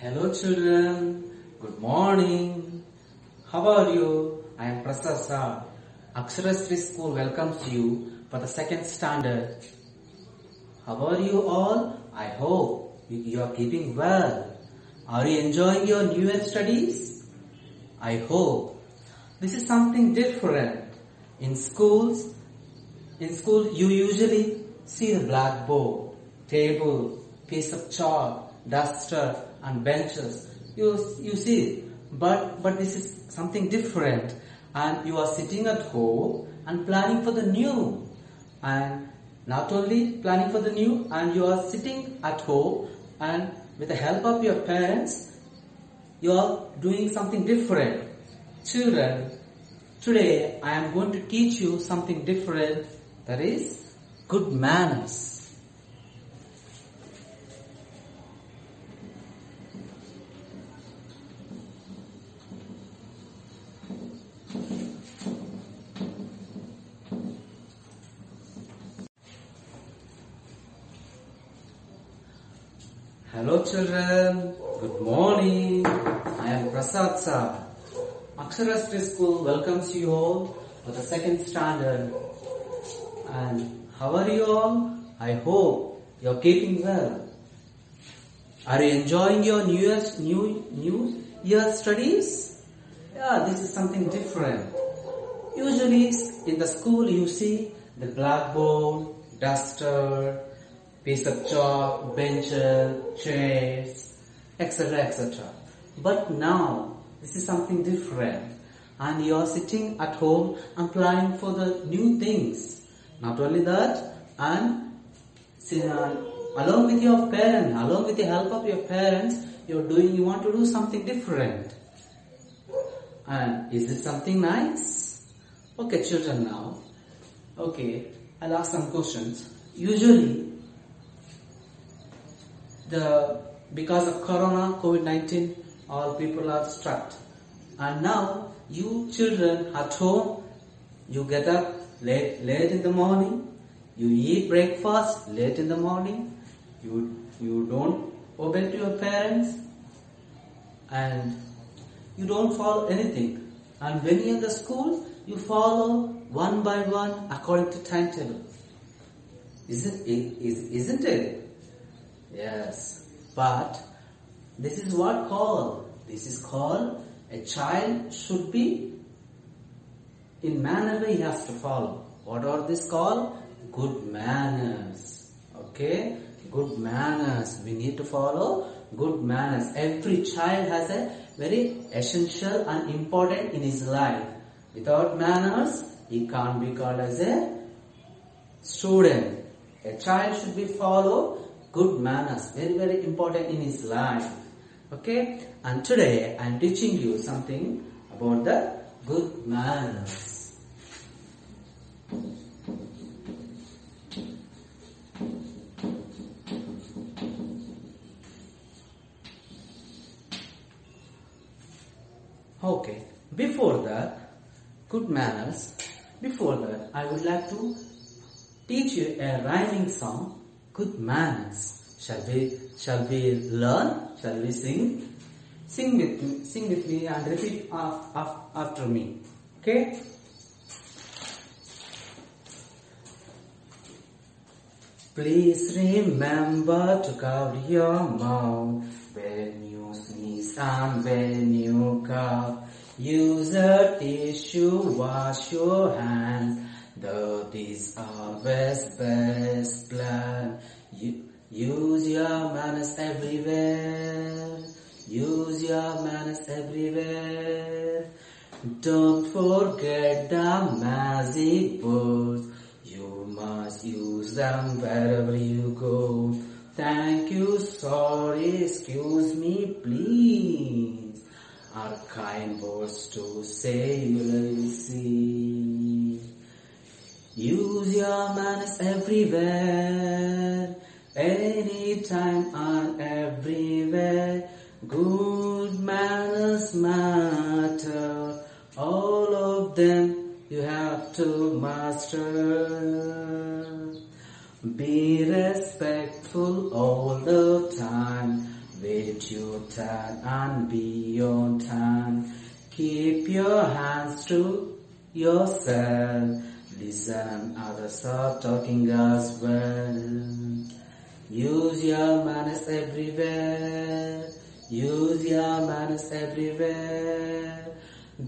Hello children, good morning. How are you? I am Prasad Sir. Aksharasree School welcomes you for the second standard. How are you all? I hope you are keeping well. Are you enjoying your New Year studies? I hope. This is something different. In schools, in school you usually see the blackboard, table, piece of chalk, duster and benches. You, you see, but, but this is something different and you are sitting at home and planning for the new and not only planning for the new and you are sitting at home and with the help of your parents you are doing something different. Children, today I am going to teach you something different that is good manners. Hello children, good morning. I am Prasad sir. Aksharasree School welcomes you all for the second standard. And how are you all? I hope you are keeping well. Are you enjoying your New Year's New New Year studies? Yeah, this is something different. Usually in the school you see the blackboard, duster, piece of chalk, benches, chairs, etc. etc. But now this is something different and you are sitting at home and planning for the new things. Not only that and along with your parents, along with the help of your parents, you're doing, you want to do something different. And is it something nice? Okay, children now. Okay, I'll ask some questions. Usually, the because of corona covid-19 all people are stuck and now you children at home you get up late late in the morning you eat breakfast late in the morning you you don't obey to your parents and you don't follow anything. And when you're in the school you follow one by one according to timetable. Isn't it is, isn't it Yes, but this is what called? This is called a child should be in manner he has to follow. What are this called? Good manners. Okay, good manners. We need to follow good manners. Every child has a very essential and important in his life. Without manners, he can't be called as a student. A child should be follow good manners. Very, very important in his life. Okay? And today I am teaching you something about the good manners. Okay. Before that, good manners. Before that, I would like to teach you a rhyming song good manners. Shall we shall we learn? Shall we sing? Sing with me, sing with me and repeat af, af, after me. Okay? Please remember to cover your mouth when you sneeze and when you cough. Use a tissue, wash your hands. Though these are best, best plan. You, use your manners everywhere. Use your manners everywhere. Don't forget the magic words. You must use them wherever you go. Thank you, sorry, excuse me, please. Are kind words to say you will see. Use your manners everywhere, anytime and everywhere. Good manners matter, all of them you have to master. Be respectful all the time Wait your turn and be on time. Keep your hands to yourself. Listen others are talking as well. Use your manners everywhere. Use your manners everywhere.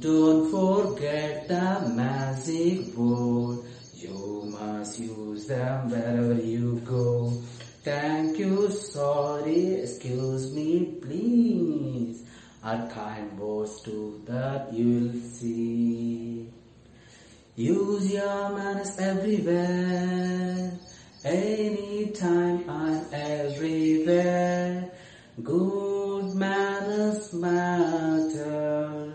Don't forget the magic word. You must use them wherever you go. Thank you, sorry, excuse me, please. Are kind words too that you'll see. Use your manners everywhere, anytime and everywhere. Good manners matter,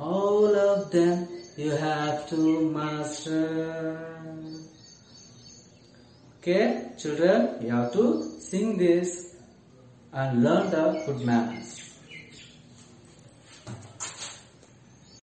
all of them you have to master. Okay, children, you have to sing this and learn the good manners.